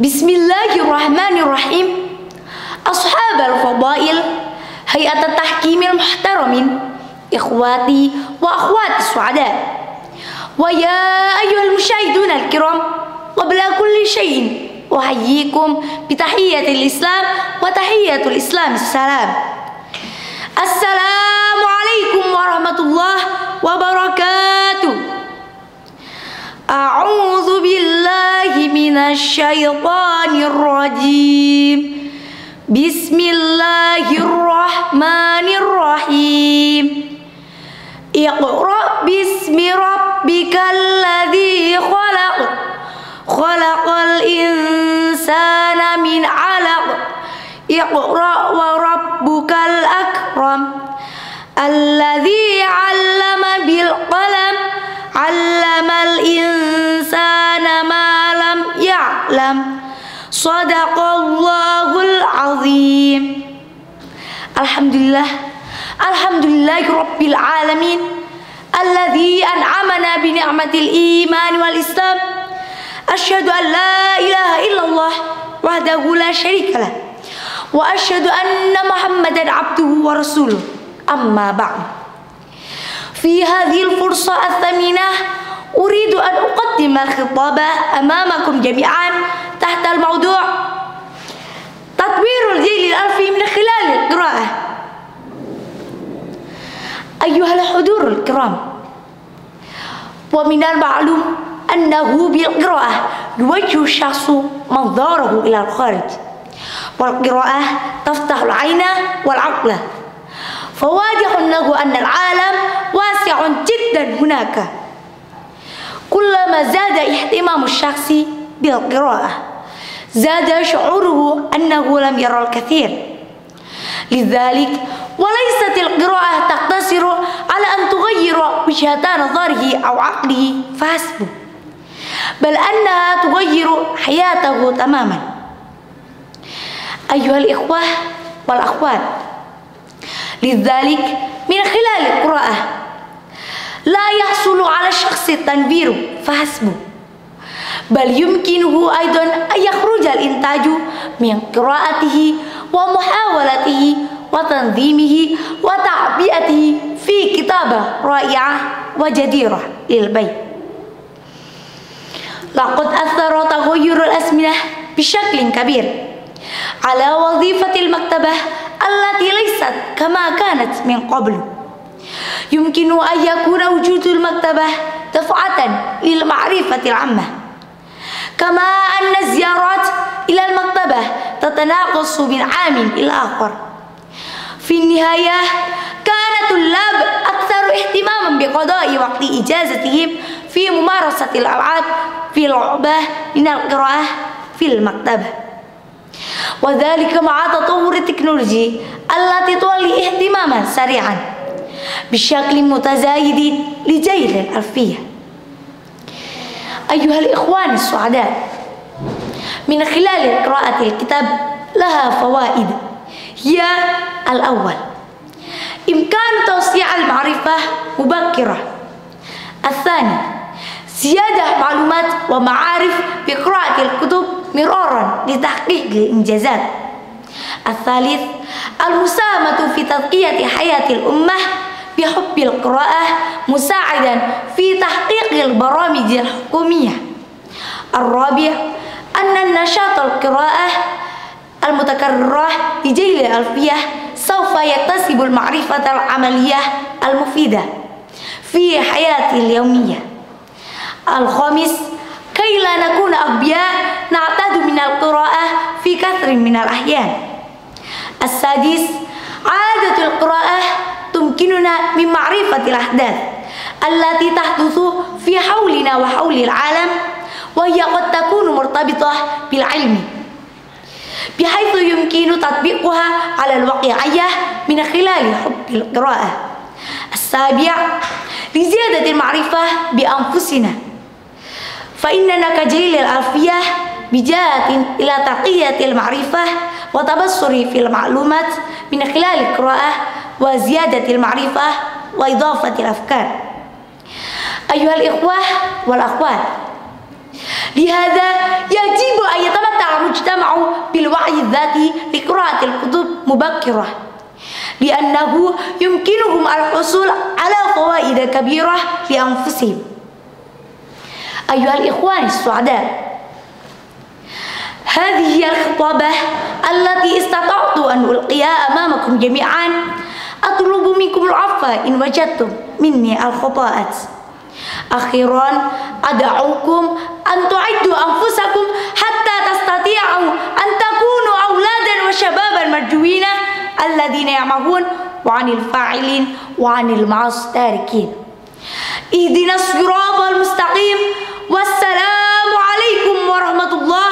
بسم الله الرحمن الرحيم أصحاب الفضائل هيئة التحكيم المحترمين إخواتي وأخواتي السعداء ويا أيها المشاهدون الكرام قبل كل شيء أحييكم بتحية الإسلام وتحية الإسلام السلام السلام عليكم ورحمة الله وبركاته أعوذ من الشيطان الرجيم. بسم الله الرحمن الرحيم. اقرأ باسم ربك الذي خلق. خلق الإنسان من علق. اقرأ وربك الأكرم. صدق الله العظيم. الحمد لله الحمد لله رب العالمين الذي أنعمنا بنعمة الإيمان والإسلام. أشهد أن لا إله إلا الله وحده لا شريك له وأشهد أن محمدا عبده ورسوله. أما بعد في هذه الفرصة الثمينة أريد أن أقدم الخطاب أمامكم جميعا تحت الموضوع. تطوير الجيل الألفي من خلال القراءة. أيها الحضور الكرام ومن المعلوم أنه بالقراءة يوجه الشخص منظاره إلى الخارج والقراءة تفتح العين والعقل. فواضح له أن العالم واسع جدا هناك. كلما زاد اهتمام الشخص بالقراءة زاد شعوره أنه لم يرى الكثير. لذلك وليست القراءة تقتصر على أن تغير وجهة نظره أو عقله فحسب بل أنها تغير حياته تماما. أيها الإخوة والأخوات لذلك من خلال القراءة لا يحصل على الشخص التنبير فحسب بل يمكنه أيضا أن يخرج الإنتاج من قراءته ومحاولته وتنظيمه وتعبئته في كتابة رائعة وجديرة للبيت لقد أثر تغير الأزمنة بشكل كبير على وظيفة المكتبة التي ليست كما كانت من قبل يمكن أن يكون وجود المكتبة دفعة للمعرفة العامة. كما أن الزيارات إلى المكتبة تتناقص من عام إلى آخر. في النهاية كان الطلاب أكثر اهتماما بقضاء وقت إجازتهم في ممارسة الألعاب في العبة من القراءة في المكتبة. وذلك مع تطور التكنولوجي التي تولي اهتماما سريعا. بشكل متزايد لجيل الألفية أيها الإخوان السعداء من خلال قراءة الكتاب لها فوائد. هي الأول إمكان توسيع المعرفة مبكرة. الثاني زيادة معلومات ومعارف بقراءة الكتب مرارا لتحقيق الإنجازات. الثالث المساهمة في تزكية حياة الأمة بحب القراءة مساعدا في تحقيق البرامج الحكومية. الرابع أن النشاط القراءة المتكررة لجيل الألفية سوف يكتسب المعرفة العملية المفيدة في حياته اليومية. الخامس كي لا نكون أغبياء نعتاد من القراءة في كثر من الأحيان. السادس عادة القراءة تمكننا من معرفة الأحداث التي تحدث في حولنا وحول العالم وهي قد تكون مرتبطة بالعلم بحيث يمكن تطبيقها على الواقعية من خلال حب القراءة السابع لزيادة المعرفة بأنفسنا. فإننا كجيل الألفية بجهة إلى تقية المعرفة وتبصر في المعلومات من خلال القراءة وزيادة المعرفة وإضافة الأفكار. أيها الإخوة والأخوات لهذا يجب أن يتمتع المجتمع بالوعي الذاتي لقراءة الكتب مبكرة لأنه يمكنهم الحصول على فوائد كبيرة لأنفسهم أيها الإخوان السعداء هذه هي الخطابة التي استطعت أن ألقيها أمامكم جميعا أطلب منكم العفو إن وجدتم مني الخطاءات أخيرا أدعوكم أن تعدوا أنفسكم حتى تستطيعوا أن تكونوا أولادا وشبابا مرجوين الذين يعمهون وعن الفاعلين وعن المعاصي التاركين اهدنا الصراط المستقيم والسلام عليكم ورحمة الله